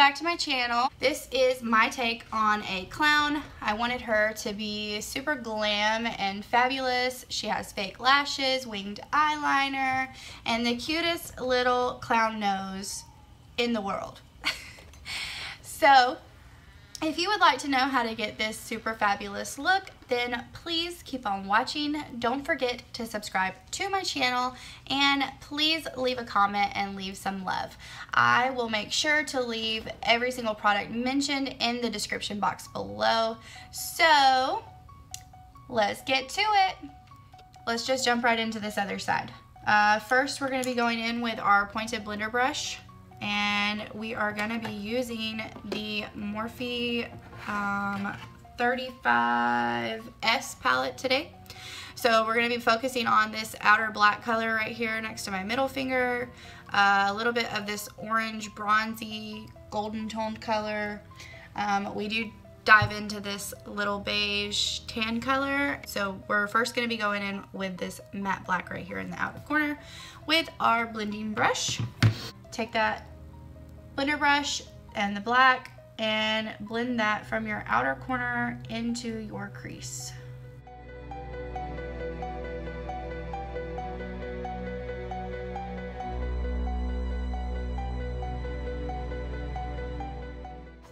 back to my channel. This is my take on a clown. I wanted her to be super glam and fabulous. She has fake lashes, winged eyeliner, and the cutest little clown nose in the world. so if you would like to know how to get this super fabulous look, then please keep on watching. Don't forget to subscribe to my channel and please leave a comment and leave some love. I will make sure to leave every single product mentioned in the description box below. So let's get to it. Let's just jump right into this other side. Uh, first, we're going to be going in with our pointed blender brush and we are going to be using the Morphe um, 35S palette today. So we're going to be focusing on this outer black color right here next to my middle finger, uh, a little bit of this orange bronzy golden toned color. Um, we do dive into this little beige tan color. So we're first going to be going in with this matte black right here in the outer corner with our blending brush. Take that blender brush and the black and blend that from your outer corner into your crease.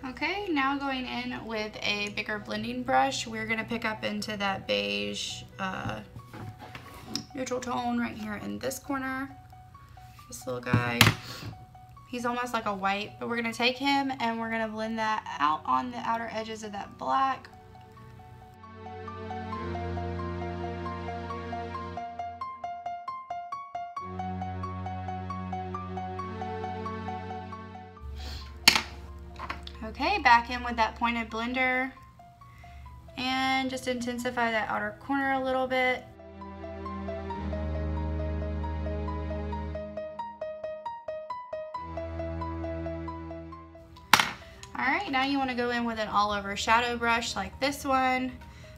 Okay, now going in with a bigger blending brush, we're gonna pick up into that beige uh, neutral tone right here in this corner. This little guy. He's almost like a white, but we're gonna take him and we're gonna blend that out on the outer edges of that black. Okay, back in with that pointed blender and just intensify that outer corner a little bit. Now you want to go in with an all over shadow brush like this one.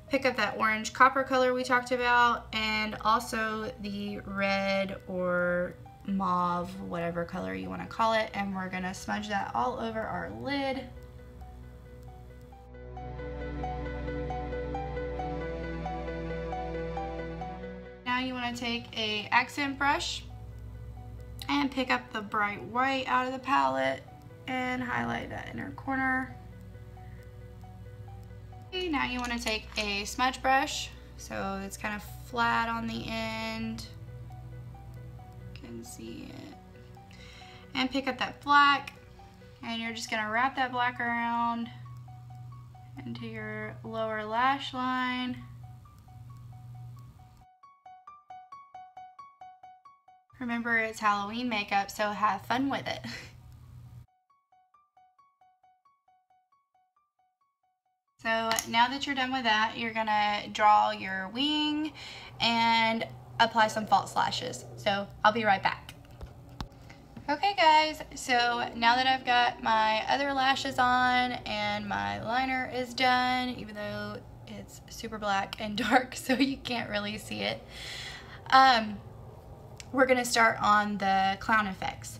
Pick up that orange copper color we talked about and also the red or mauve, whatever color you want to call it. And we're to smudge that all over our lid. Now you want to take a accent brush and pick up the bright white out of the palette and highlight that inner corner. Okay, now you want to take a smudge brush so it's kind of flat on the end. You can see it. And pick up that black and you're just going to wrap that black around into your lower lash line. Remember it's Halloween makeup, so have fun with it. Now that you're done with that, you're gonna draw your wing and apply some false lashes. So I'll be right back. Okay guys, so now that I've got my other lashes on and my liner is done, even though it's super black and dark so you can't really see it, um, we're gonna start on the clown effects.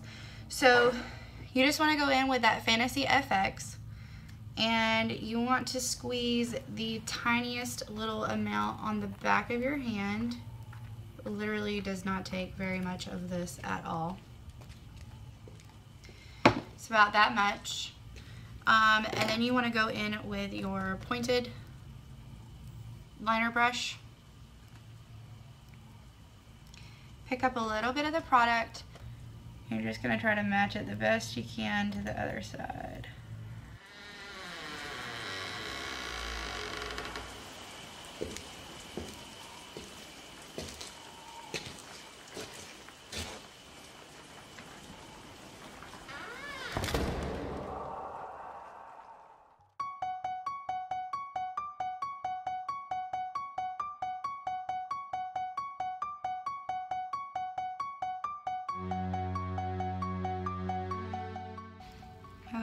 So you just wanna go in with that Fantasy FX and you want to squeeze the tiniest little amount on the back of your hand. Literally does not take very much of this at all. It's about that much. Um, and then you want to go in with your pointed liner brush. Pick up a little bit of the product. You're just going to try to match it the best you can to the other side.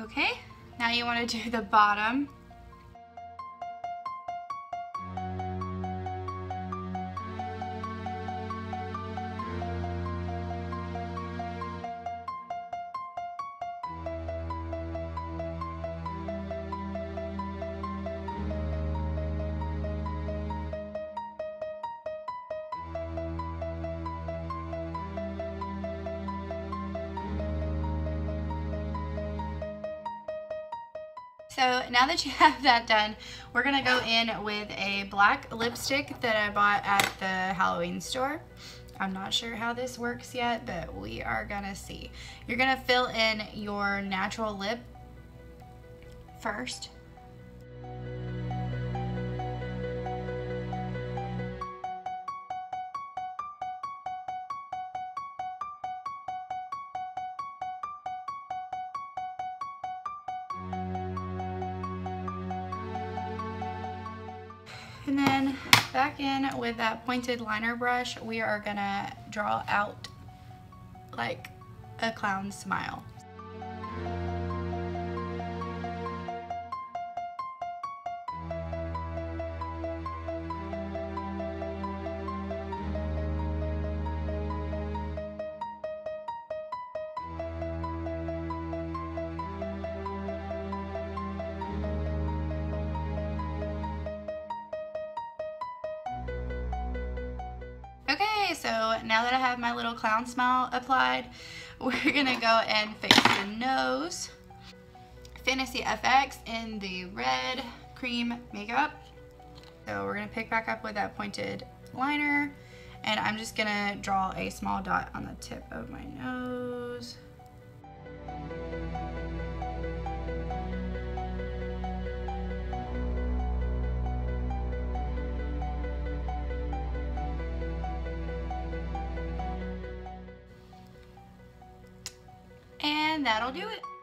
Okay, now you want to do the bottom. So now that you have that done, we're gonna go in with a black lipstick that I bought at the Halloween store. I'm not sure how this works yet, but we are gonna see. You're gonna fill in your natural lip first. And then back in with that pointed liner brush, we are gonna draw out like a clown smile. Okay, so now that I have my little clown smile applied, we're gonna go and fix the nose. Fantasy FX in the red cream makeup. So we're gonna pick back up with that pointed liner and I'm just gonna draw a small dot on the tip of my nose. And that'll do it.